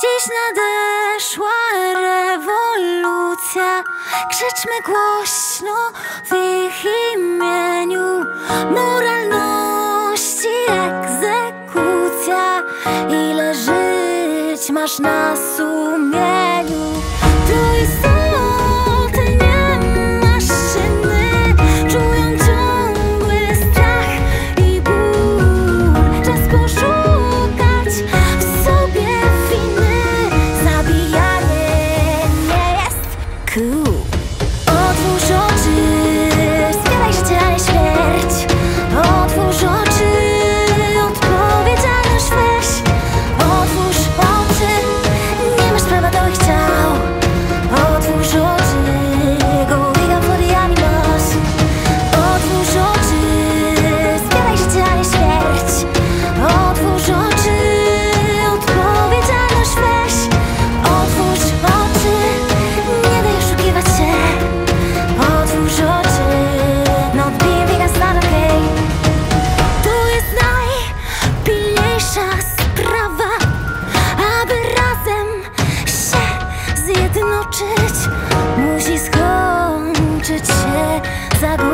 Dziś nadeszła rewolucja. Krzyczmy głośno w ich imieniu. Moralności egzekucja. Ile żyć masz na sumieniu jednoczyć Musi skończyć się zagłada